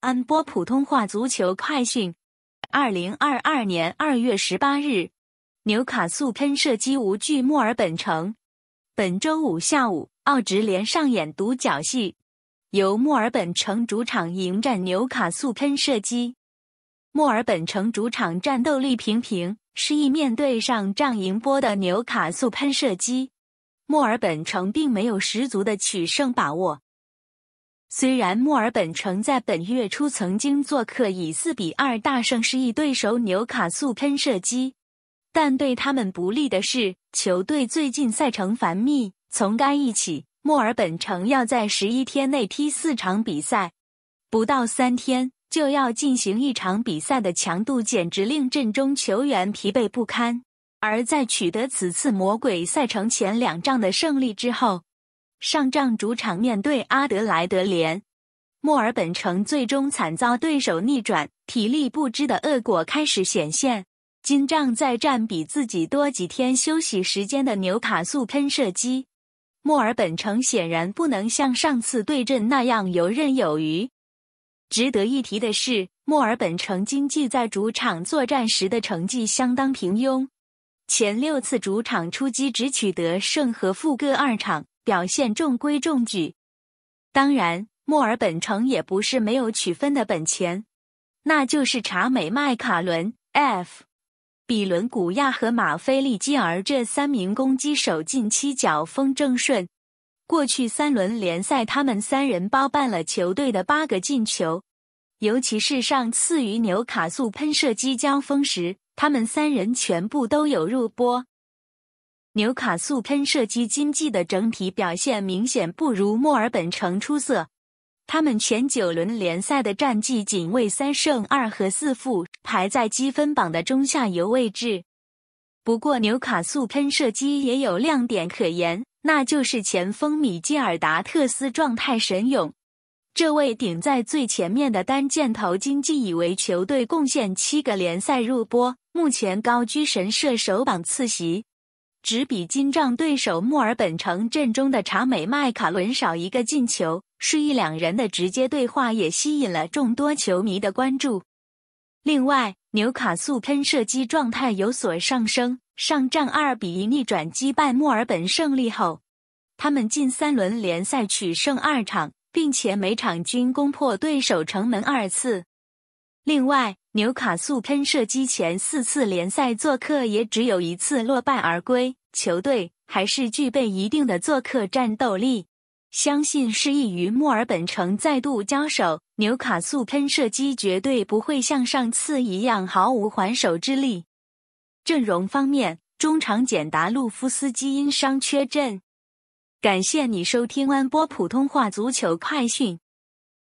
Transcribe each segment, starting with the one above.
安波普通话足球快讯：二零二二年二月十八日，纽卡素喷射机无惧墨尔本城。本周五下午，澳职联上演独角戏，由墨尔本城主场迎战纽卡素喷射机。墨尔本城主场战斗力平平，示意面对上仗赢波的纽卡素喷射机，墨尔本城并没有十足的取胜把握。虽然墨尔本城在本月初曾经做客以四比二大胜失意对手纽卡素喷射机，但对他们不利的是，球队最近赛程繁密。从该一起，墨尔本城要在十一天内踢四场比赛，不到三天就要进行一场比赛的强度，简直令阵中球员疲惫不堪。而在取得此次魔鬼赛程前两仗的胜利之后，上仗主场面对阿德莱德联，墨尔本城最终惨遭对手逆转，体力不支的恶果开始显现。今仗再战比自己多几天休息时间的纽卡素喷射机，墨尔本城显然不能像上次对阵那样游刃有余。值得一提的是，墨尔本城经济在主场作战时的成绩相当平庸，前六次主场出击只取得胜和负各二场。表现中规中矩，当然，墨尔本城也不是没有取分的本钱，那就是查美麦卡伦、F、比伦古亚和马菲利基尔这三名攻击手近期脚风正顺。过去三轮联赛，他们三人包办了球队的八个进球，尤其是上次与纽卡素喷射机交锋时，他们三人全部都有入波。纽卡素喷射机今季的整体表现明显不如墨尔本城出色，他们前九轮联赛的战绩仅为三胜二和四负，排在积分榜的中下游位置。不过，纽卡素喷射机也有亮点可言，那就是前锋米基尔达特斯状态神勇。这位顶在最前面的单箭头经济已为球队贡献七个联赛入波，目前高居神射手榜次席。只比金帐对手墨尔本城阵中的查美麦卡伦少一个进球，示意两人的直接对话也吸引了众多球迷的关注。另外，纽卡素喷射机状态有所上升，上仗二比一逆转击败墨尔本胜利后，他们近三轮联赛取胜二场，并且每场均攻破对手城门二次。另外，纽卡素喷射机前四次联赛做客也只有一次落败而归，球队还是具备一定的做客战斗力。相信是意与墨尔本城再度交手，纽卡素喷射机绝对不会像上次一样毫无还手之力。阵容方面，中场简达路夫斯基因伤缺阵。感谢你收听安波普通话足球快讯。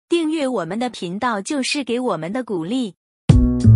订阅我们的频道就是给我们的鼓励。Thank you